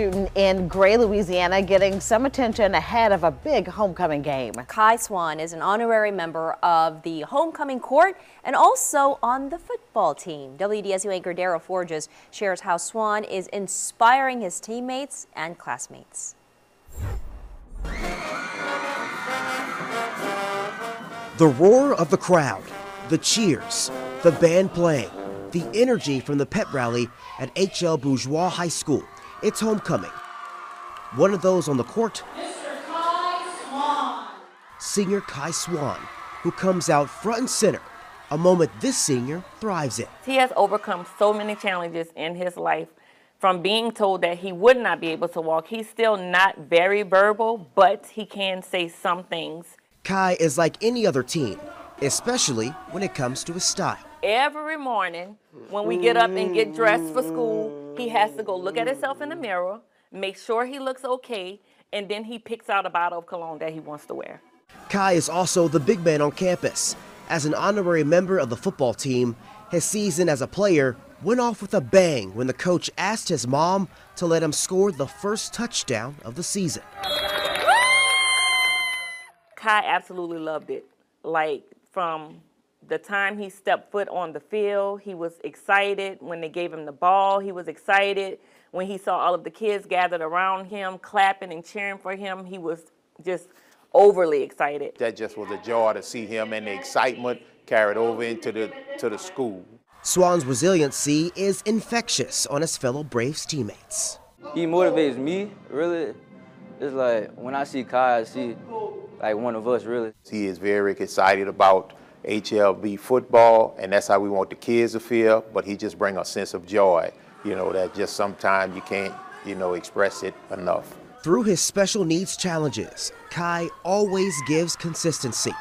student in Gray, Louisiana, getting some attention ahead of a big homecoming game. Kai Swan is an honorary member of the homecoming court and also on the football team. WDSU anchor Daryl Forges shares how Swan is inspiring his teammates and classmates. The roar of the crowd, the cheers, the band playing, the energy from the pep rally at HL Bourgeois High School. It's homecoming. One of those on the court, Mr. Kai Swan. senior Kai Swan, who comes out front and center, a moment this senior thrives in. He has overcome so many challenges in his life. From being told that he would not be able to walk, he's still not very verbal, but he can say some things. Kai is like any other teen, especially when it comes to his style. Every morning, when we get up and get dressed for school, he has to go look at himself in the mirror, make sure he looks okay, and then he picks out a bottle of cologne that he wants to wear. Kai is also the big man on campus. As an honorary member of the football team, his season as a player went off with a bang when the coach asked his mom to let him score the first touchdown of the season. Kai absolutely loved it. Like from the time he stepped foot on the field, he was excited. When they gave him the ball, he was excited. When he saw all of the kids gathered around him, clapping and cheering for him, he was just overly excited. That just was a joy to see him and the excitement carried over into the to the school. Swan's resiliency is infectious on his fellow Braves teammates. he motivates me really it's like when i see kai i see like one of us really He is very excited about HLB football, and that's how we want the kids to feel. But he just brings a sense of joy, you know, that just sometimes you can't, you know, express it enough. Through his special needs challenges, Kai always gives consistency,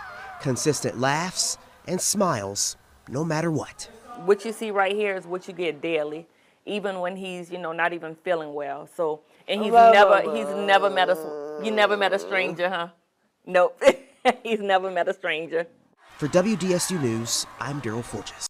consistent laughs and smiles, no matter what. What you see right here is what you get daily, even when he's, you know, not even feeling well. So, and he's never, he's never met a, you never met a stranger, huh? Nope, he's never met a stranger. For WDSU News, I'm Daryl Forges.